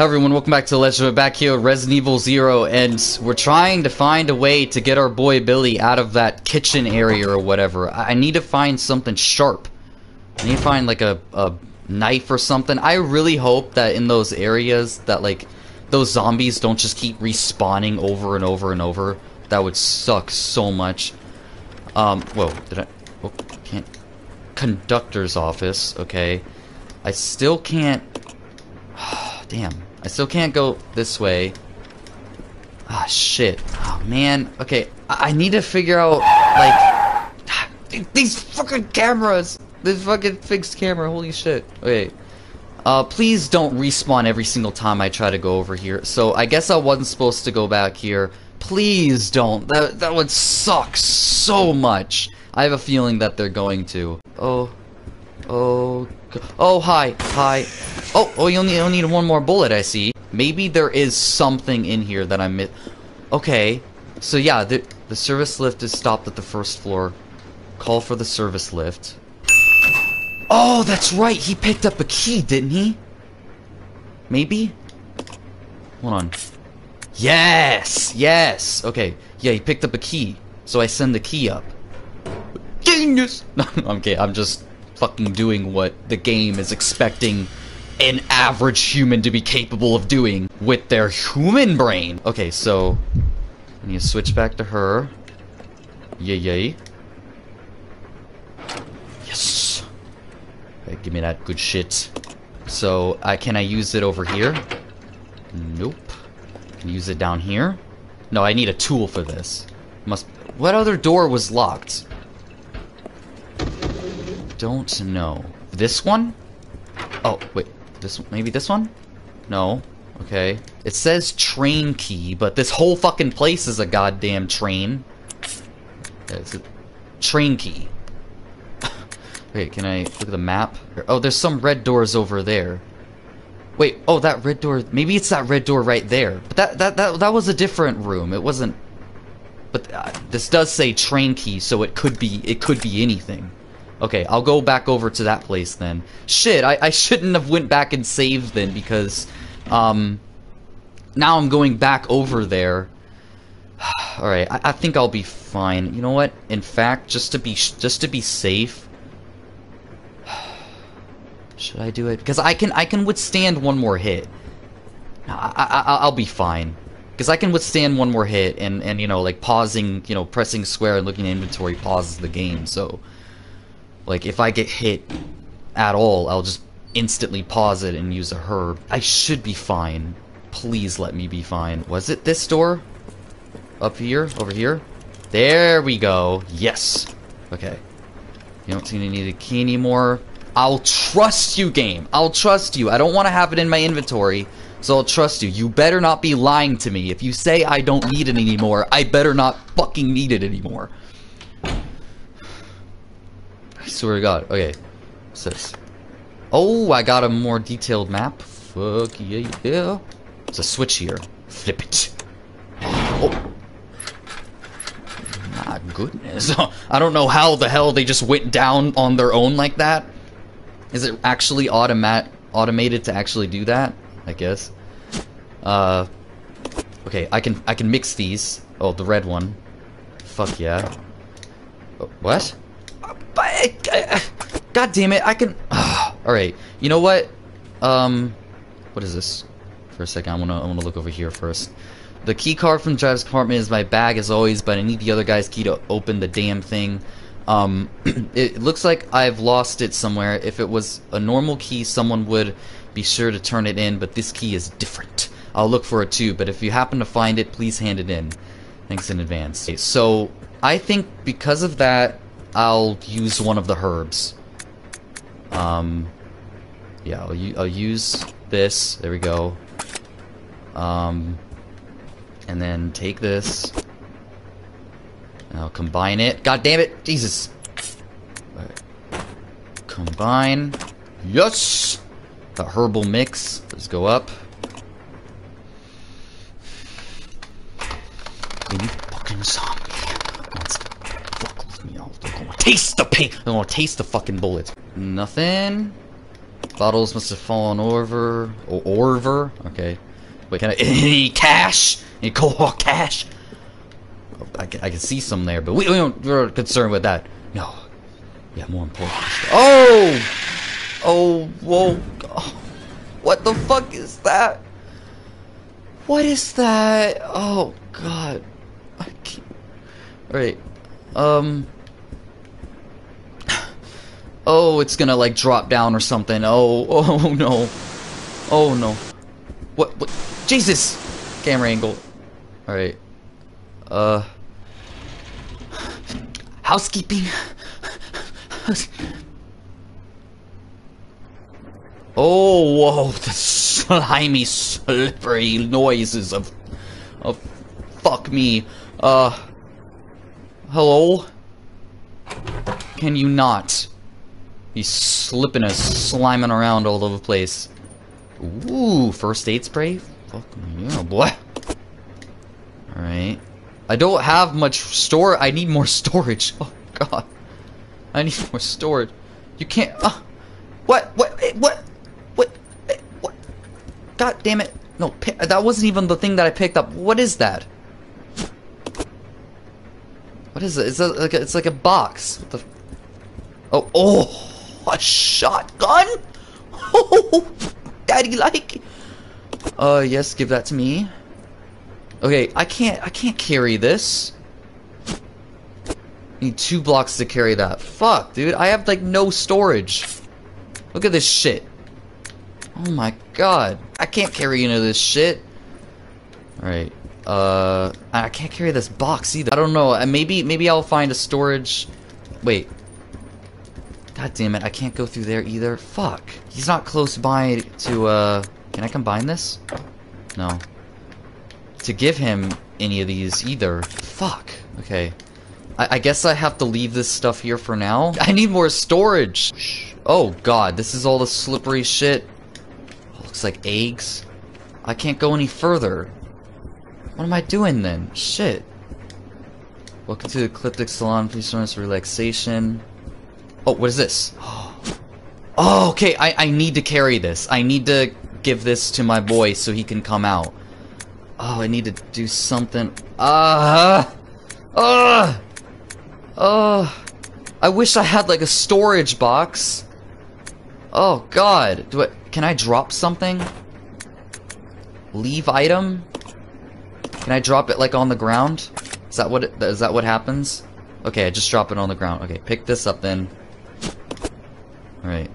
Hi everyone, welcome back to Legend of back here Resident Evil Zero, and we're trying to find a way to get our boy Billy out of that kitchen area or whatever. I need to find something sharp. I need to find like a, a knife or something. I really hope that in those areas that like those zombies don't just keep respawning over and over and over. That would suck so much. Um, whoa, did I, oh, can't, conductor's office, okay. I still can't, damn. I still can't go this way. Ah, shit. Oh, man. Okay, I, I need to figure out, like... These fucking cameras! This fucking fixed camera, holy shit. Okay. Uh, please don't respawn every single time I try to go over here. So, I guess I wasn't supposed to go back here. Please don't. That, that would suck so much. I have a feeling that they're going to. Oh. Oh. Oh, hi. Hi. Oh, oh, you only, only need one more bullet, I see. Maybe there is something in here that I missed. Okay. So, yeah, the, the service lift is stopped at the first floor. Call for the service lift. Oh, that's right. He picked up a key, didn't he? Maybe? Hold on. Yes! Yes! Okay. Yeah, he picked up a key. So I send the key up. Genius! No, okay, I'm just fucking doing what the game is expecting an average human to be capable of doing with their human brain. Okay, so I need to switch back to her. Yay, yay. Yes. Okay, give me that good shit. So, uh, can I use it over here? Nope. Can use it down here? No, I need a tool for this. Must. What other door was locked? Don't know. This one? Oh, wait. This maybe this one? No. Okay. It says train key, but this whole fucking place is a goddamn train. It's a train key. Wait, can I look at the map? Oh, there's some red doors over there. Wait, oh, that red door. Maybe it's that red door right there. But that that that that was a different room. It wasn't. But uh, this does say train key, so it could be it could be anything. Okay, I'll go back over to that place then. Shit, I, I shouldn't have went back and saved then because, um, now I'm going back over there. Alright, I, I think I'll be fine. You know what? In fact, just to be, just to be safe, should I do it? Because I can, I can withstand one more hit. I, I, I'll be fine. Because I can withstand one more hit and, and, you know, like pausing, you know, pressing square and looking at inventory pauses the game, so... Like, if I get hit at all, I'll just instantly pause it and use a herb. I should be fine. Please let me be fine. Was it this door? Up here? Over here? There we go. Yes. Okay. You don't seem to need a key anymore. I'll trust you, game. I'll trust you. I don't want to have it in my inventory, so I'll trust you. You better not be lying to me. If you say I don't need it anymore, I better not fucking need it anymore. Swear to God. Okay. What's this? Oh, I got a more detailed map. Fuck yeah, yeah. It's a switch here. Flip it. Oh. My goodness. I don't know how the hell they just went down on their own like that. Is it actually automat automated to actually do that? I guess. Uh Okay, I can I can mix these. Oh, the red one. Fuck yeah. Oh, what? God damn it, I can... Alright, you know what? Um, what is this? For a second, I wanna, I wanna look over here first. The key card from the driver's compartment is my bag as always, but I need the other guy's key to open the damn thing. Um, it looks like I've lost it somewhere. If it was a normal key, someone would be sure to turn it in, but this key is different. I'll look for it too, but if you happen to find it, please hand it in. Thanks in advance. Okay, so, I think because of that, I'll use one of the herbs. Um, yeah, I'll, I'll use this. There we go. Um, and then take this. And I'll combine it. God damn it! Jesus! Right. Combine. Yes! The herbal mix. Let's go up. Any fucking zombie wants to fuck with me. I'll, they're gonna taste pain. They're gonna taste the fucking bullets. Nothing. Bottles must have fallen over. Or over? Okay. Wait, can I. Any cash? Any cold cash? Oh, I can, I can see some there, but we, we don't, we're concerned with that. No. Yeah, more important. Oh! Oh, whoa. Oh, what the fuck is that? What is that? Oh, God. I can't. Alright. Um. Oh, it's gonna like drop down or something. Oh, oh no. Oh no. What, what? Jesus! Camera angle. Alright. Uh. Housekeeping. Oh, whoa, the slimy, slippery noises of, of, fuck me. Uh, hello? Can you not? He's slipping and sliming around all over the place. Ooh, first aid spray? Fuck yeah, boy. Alright. I don't have much store. I need more storage. Oh, God. I need more storage. You can't. Uh, what? What? What? What? What? God damn it. No, that wasn't even the thing that I picked up. What is that? What is it? It's, a, like, a, it's like a box. What the... Oh, oh! A shotgun? Oh, daddy like. Uh, yes, give that to me. Okay, I can't, I can't carry this. Need two blocks to carry that. Fuck, dude. I have, like, no storage. Look at this shit. Oh my god. I can't carry any of this shit. Alright. Uh, I can't carry this box either. I don't know. Uh, maybe, maybe I'll find a storage... Wait. God damn it, I can't go through there either. Fuck. He's not close by to, uh... Can I combine this? No. To give him any of these either. Fuck. Okay. I, I guess I have to leave this stuff here for now. I need more storage. Oh god, this is all the slippery shit. Oh, looks like eggs. I can't go any further. What am I doing then? Shit. Welcome to the Ecliptic Salon. Please join us for relaxation. Oh, what is this? Oh, okay. I, I need to carry this. I need to give this to my boy so he can come out. Oh, I need to do something. Ah! Uh, uh, uh, I wish I had like a storage box. Oh god. Do I, can I drop something? Leave item? Can I drop it like on the ground? Is that what it, is that what happens? Okay, I just drop it on the ground. Okay, pick this up then. Alright.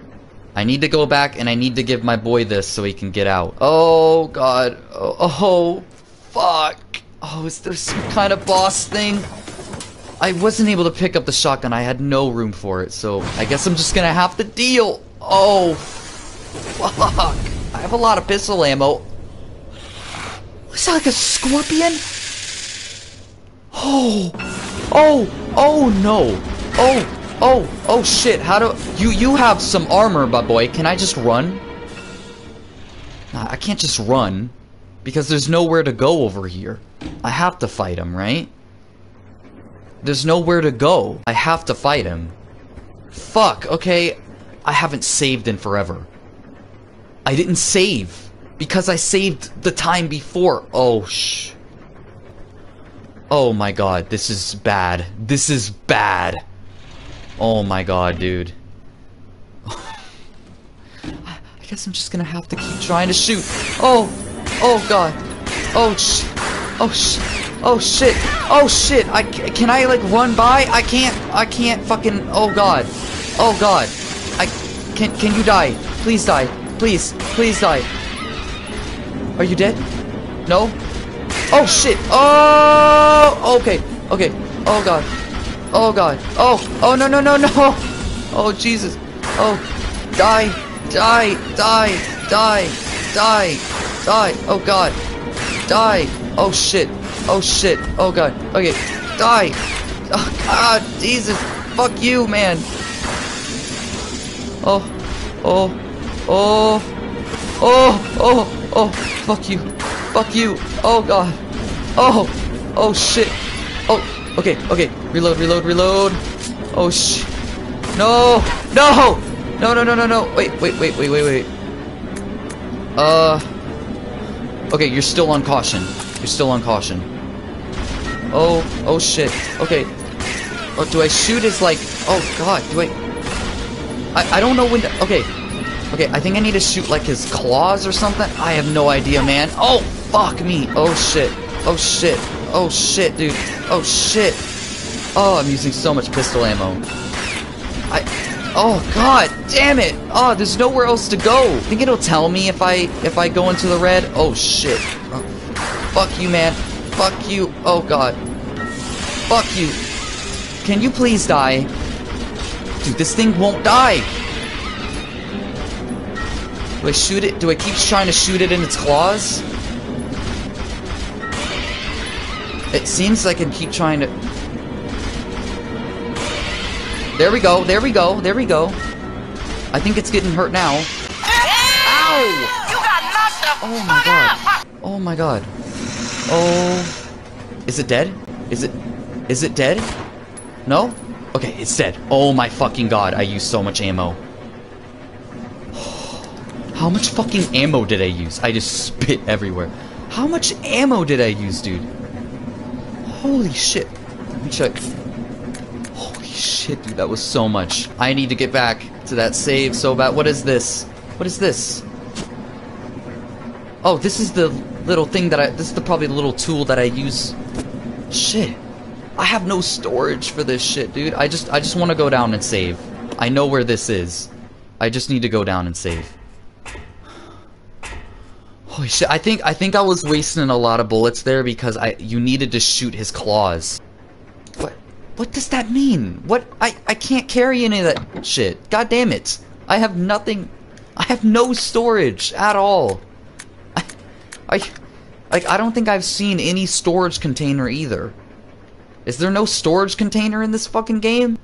I need to go back and I need to give my boy this so he can get out. Oh, God. Oh, oh fuck. Oh, is there some kind of boss thing? I wasn't able to pick up the shotgun. I had no room for it, so I guess I'm just gonna have to deal. Oh, fuck. I have a lot of pistol ammo. Was that like a scorpion? Oh, oh, oh no. Oh, Oh, oh shit, how do- You, you have some armor, my boy. Can I just run? Nah, I can't just run. Because there's nowhere to go over here. I have to fight him, right? There's nowhere to go. I have to fight him. Fuck, okay. I haven't saved in forever. I didn't save. Because I saved the time before. Oh, shh. Oh my god, this is bad. This is bad. Oh my god, dude. I guess I'm just gonna have to keep trying to shoot. Oh! Oh god. Oh sh. Oh sh. Oh shit. Oh shit. I can I like run by? I can't. I can't fucking. Oh god. Oh god. I can. Can you die? Please die. Please. Please die. Are you dead? No. Oh shit. Oh. Okay. Okay. Oh god. Oh god. Oh. Oh no no no no. Oh Jesus. Oh. Die. Die. Die. Die. Die. Die. Oh god. Die. Oh shit. Oh shit. Oh god. Okay. Die. Oh god. Jesus. Fuck you, man. Oh. Oh. Oh. Oh. Oh. Oh. Fuck you. Fuck you. Oh god. Oh. Oh shit. Oh. Okay, okay. Reload, reload, reload. Oh, sh... No! No! No, no, no, no, no. Wait, wait, wait, wait, wait, wait. Uh. Okay, you're still on caution. You're still on caution. Oh, oh shit. Okay. Oh, do I shoot his like? Oh god, do I? I I don't know when. To, okay. Okay, I think I need to shoot like his claws or something. I have no idea, man. Oh fuck me. Oh shit. Oh shit. Oh shit, dude. Oh shit. Oh, I'm using so much pistol ammo. I Oh god, damn it! Oh, there's nowhere else to go. I Think it'll tell me if I if I go into the red? Oh shit. Oh, fuck you, man. Fuck you. Oh god. Fuck you. Can you please die? Dude, this thing won't die. Do I shoot it? Do I keep trying to shoot it in its claws? It seems like I can keep trying to... There we go, there we go, there we go. I think it's getting hurt now. Ow! You got knocked the Oh my god. Oh my god. Oh. Is it dead? Is it. Is it dead? No? Okay, it's dead. Oh my fucking god, I used so much ammo. How much fucking ammo did I use? I just spit everywhere. How much ammo did I use, dude? Holy shit. Let me check. Holy shit, dude, that was so much. I need to get back to that save so bad. What is this? What is this? Oh, this is the little thing that I. This is the probably the little tool that I use. Shit, I have no storage for this shit, dude. I just I just want to go down and save. I know where this is. I just need to go down and save. Holy shit! I think I think I was wasting a lot of bullets there because I you needed to shoot his claws. What what does that mean? What I I can't carry any of that shit. God damn it! I have nothing. I have no storage at all. I, I, like, I don't think I've seen any storage container either. Is there no storage container in this fucking game?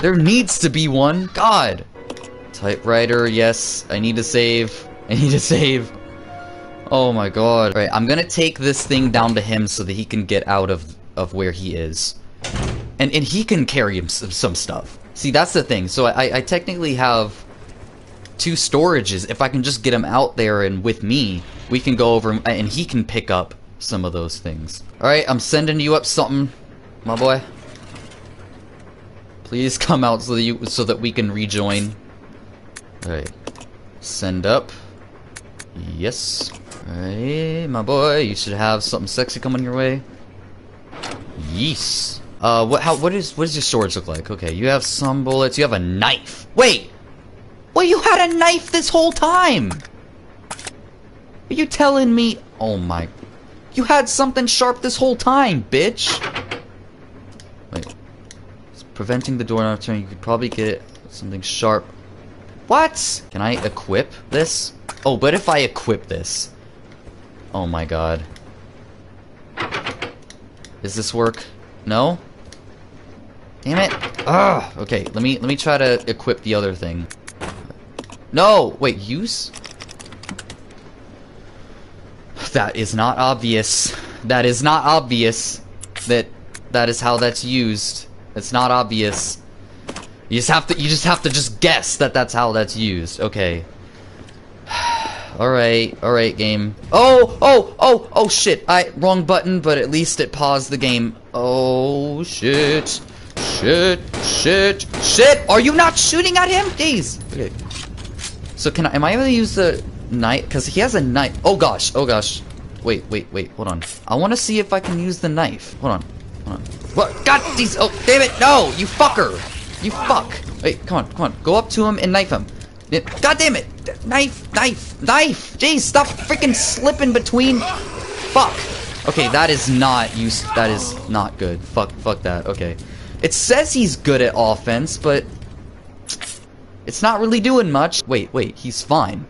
There needs to be one. God. Typewriter, yes. I need to save. I need to save. Oh my god. Alright, I'm gonna take this thing down to him so that he can get out of, of where he is. And, and he can carry him some, some stuff. See, that's the thing. So I, I technically have two storages. If I can just get him out there and with me, we can go over and he can pick up some of those things. Alright, I'm sending you up something, my boy. Please come out so that you so that we can rejoin. Alright. Send up. Yes. Alright, my boy, you should have something sexy coming your way. Yes. Uh, what? How? What is? What does your storage look like? Okay, you have some bullets. You have a knife. Wait. Well, you had a knife this whole time. Are you telling me? Oh my. You had something sharp this whole time, bitch. Wait. It's preventing the door not turning. You could probably get something sharp. What? Can I equip this? Oh, but if I equip this. Oh my god. Does this work? No? Damn it. Ugh. Okay, let me let me try to equip the other thing. No! Wait, use? That is not obvious. That is not obvious. That that is how that's used. It's not obvious. You just have to you just have to just guess that that's how that's used. Okay. Alright, alright game. Oh, oh, oh, oh shit. I wrong button, but at least it paused the game. Oh shit. Shit, shit, shit! Are you not shooting at him? Jeez. Okay. So can I am I able to use the knife? Because he has a knife. Oh gosh, oh gosh. Wait, wait, wait, hold on. I want to see if I can use the knife. Hold on. Hold on. What? God, these. Oh, damn it! No, you fucker! You fuck! Wait, come on, come on. Go up to him and knife him. God damn it! Knife, knife, knife! Jeez, stop freaking slipping between. Fuck. Okay, that is not use. That is not good. Fuck, fuck that. Okay. It says he's good at offense, but it's not really doing much. Wait, wait, he's fine.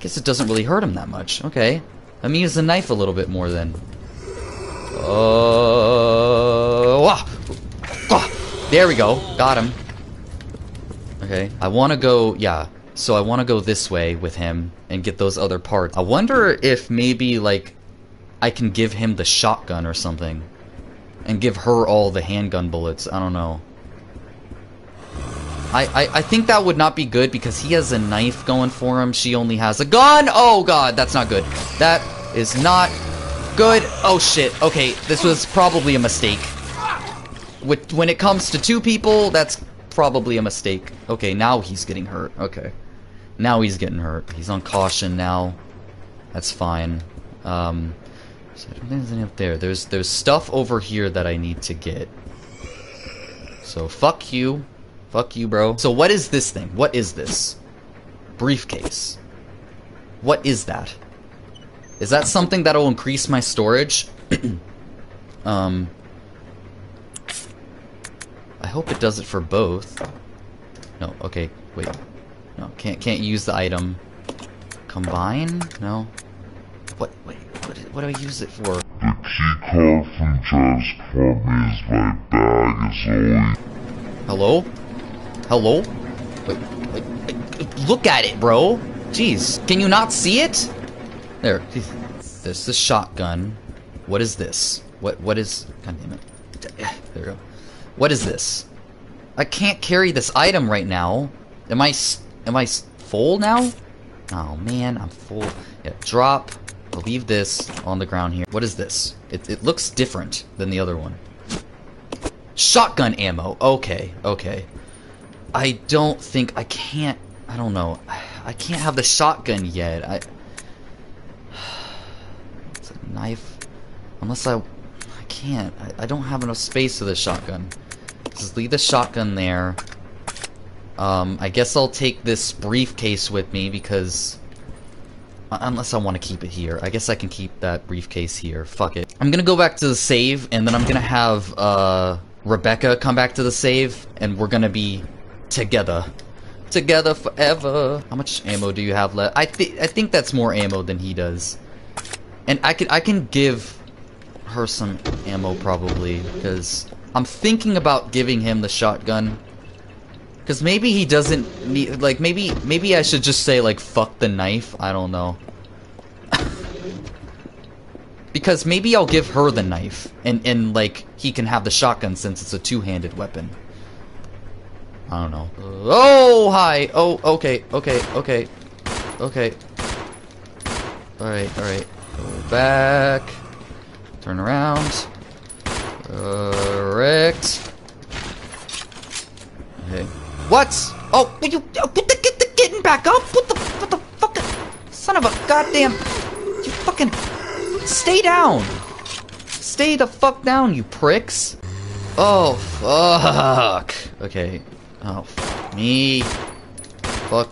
Guess it doesn't really hurt him that much. Okay. Let me use the knife a little bit more then. Uh, wah, wah. There we go. Got him. Okay. I want to go, yeah. So I want to go this way with him and get those other parts. I wonder if maybe, like, I can give him the shotgun or something. And give her all the handgun bullets. I don't know. I, I, I think that would not be good because he has a knife going for him. She only has a gun. Oh god, that's not good. That is not good. Oh shit. Okay, this was probably a mistake. With, when it comes to two people, that's probably a mistake. Okay, now he's getting hurt. Okay. Now he's getting hurt. He's on caution now. That's fine. Um, so I don't think there's any up there. There's, there's stuff over here that I need to get. So, fuck you. Fuck you, bro. So what is this thing? What is this? Briefcase. What is that? Is that something that'll increase my storage? um... I hope it does it for both. No, okay, wait. No, can't can't use the item. Combine? No. What wait, what what do I use it for? The keycard from Jazz Farm is my bag as always. Hello? Hello? Wait, wait, wait, look at it, bro. Jeez, can you not see it? There. This is shotgun. What is this? What what is God damn it. There we go. What is this? I can't carry this item right now. Am I am I full now? Oh man, I'm full. Yeah, drop. I'll leave this on the ground here. What is this? It, it looks different than the other one. Shotgun ammo. Okay, okay. I don't think I can't. I don't know. I can't have the shotgun yet. I. It's a knife. Unless I. I can't. I, I don't have enough space for the shotgun. Just leave the shotgun there. Um, I guess I'll take this briefcase with me because... Unless I want to keep it here. I guess I can keep that briefcase here. Fuck it. I'm gonna go back to the save, and then I'm gonna have, uh, Rebecca come back to the save, and we're gonna be together. Together forever. How much ammo do you have left? I think I think that's more ammo than he does. And I can I can give her some ammo probably because I'm thinking about giving him the shotgun. Because maybe he doesn't need, like, maybe, maybe I should just say, like, fuck the knife. I don't know. because maybe I'll give her the knife, and, and, like, he can have the shotgun since it's a two-handed weapon. I don't know. Oh, hi! Oh, okay, okay, okay, okay. Alright, alright. Go back. Turn around. Correct. Okay. What? Oh, you oh, get the get the getting back up? What the what the fuck? Son of a goddamn! You fucking stay down. Stay the fuck down, you pricks. Oh fuck. Okay. Oh fuck me. Fuck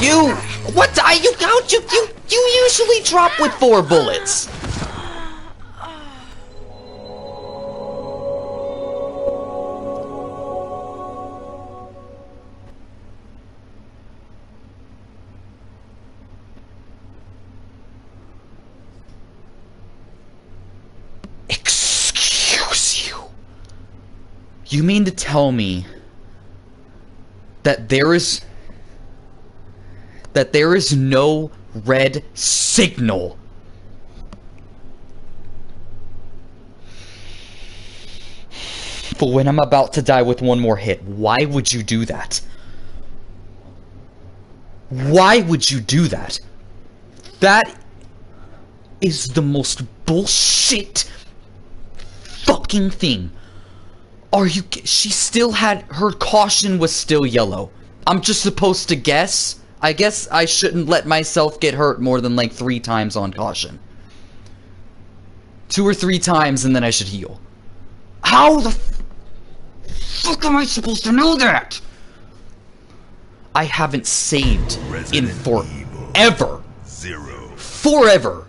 you. What? I you how'd you you you usually drop with four bullets. You mean to tell me that there is that there is no red signal for when I'm about to die with one more hit. Why would you do that? Why would you do that? That is the most bullshit fucking thing are you... She still had... Her caution was still yellow. I'm just supposed to guess? I guess I shouldn't let myself get hurt more than like three times on caution. Two or three times and then I should heal. How the fuck am I supposed to know that? I haven't saved Resident in forever. Zero. Forever.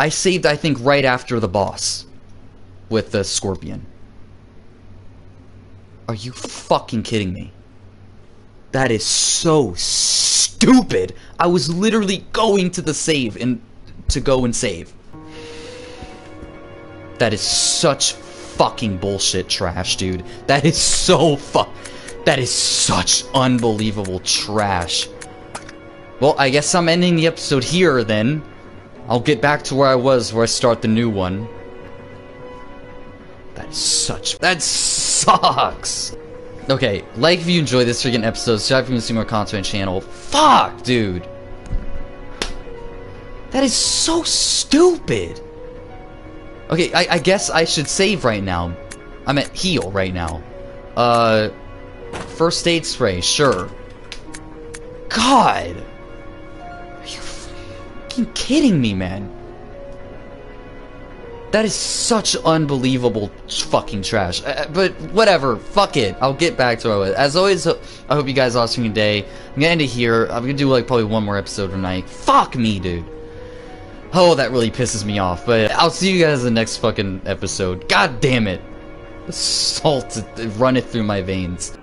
I saved, I think, right after the boss. With the scorpion. Are you fucking kidding me? That is so stupid. I was literally going to the save and to go and save. That is such fucking bullshit trash, dude. That is so fu- That is such unbelievable trash. Well, I guess I'm ending the episode here then. I'll get back to where I was where I start the new one. That is such- That sucks! Okay, like if you enjoyed this freaking episode, subscribe to see more content on the channel. Fuck, dude. That is so stupid. Okay, I, I guess I should save right now. I'm at heal right now. Uh, first aid spray, sure. God. Are you fucking kidding me, man? That is such unbelievable fucking trash. Uh, but whatever, fuck it. I'll get back to it. As always, I hope you guys are awesome your day. I'm gonna end it here. I'm gonna do like probably one more episode tonight. Fuck me, dude. Oh, that really pisses me off. But I'll see you guys in the next fucking episode. God damn it. Salt, run it through my veins.